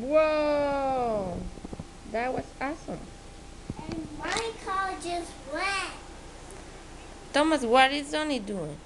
Whoa! That was awesome. And my car just went. Thomas, what is Donnie doing?